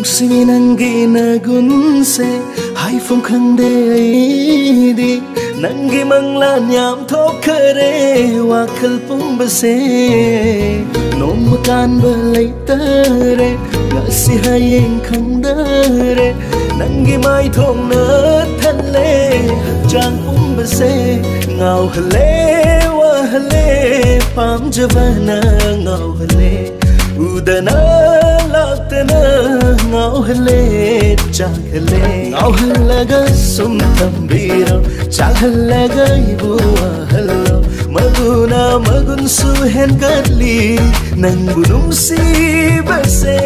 욕심이 난게 나군세 하이폰 칸데이디 난게 망라 냠토카레 와클 뽕바세 너무 깐벌레이따레 가시 하이엔 칸다레 난게 마이 통나 탈레 장 뽕바세 ngào hờ lê wa hờ lê pam java na ngào hờ lê udana ചാഹലേ ചാഹലേ നൗഹല്ലഗ സുംതംബീരം ചാഹല്ലഗ ഇബുവഹല്ലോ മധുന മകുൻ സുഹൻ കല്ലി നങ്കുനും സീ ബസേ